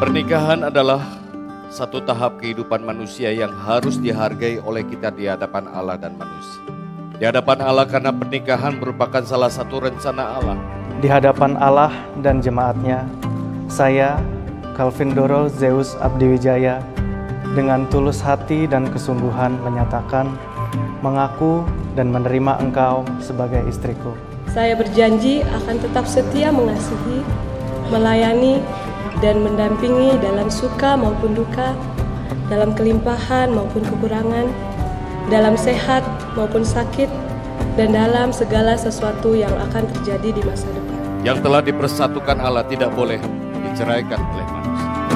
Pernikahan adalah satu tahap kehidupan manusia yang harus dihargai oleh kita di hadapan Allah dan manusia. Di hadapan Allah karena pernikahan merupakan salah satu rencana Allah. Di hadapan Allah dan jemaatnya, saya, Calvin Doro Zeus Abdiwijaya, dengan tulus hati dan kesungguhan menyatakan, mengaku dan menerima engkau sebagai istriku. Saya berjanji akan tetap setia mengasihi, melayani, dan mendampingi dalam suka maupun duka, dalam kelimpahan maupun kekurangan, dalam sehat maupun sakit, dan dalam segala sesuatu yang akan terjadi di masa depan. Yang telah dipersatukan Allah tidak boleh diceraikan oleh manusia.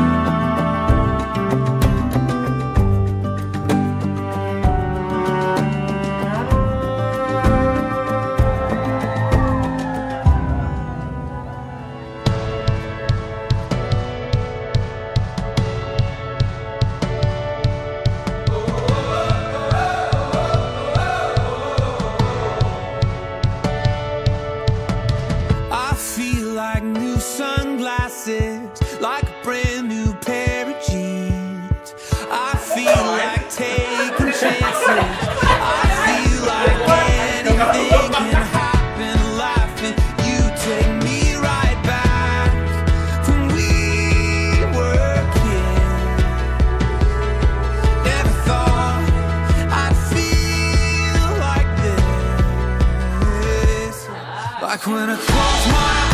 Like new sunglasses, like a brand new pair of jeans. I feel like taking chances. I feel like anything can happen, laughing. You take me right back when we were kids. Never thought I'd feel like this. Like when I close my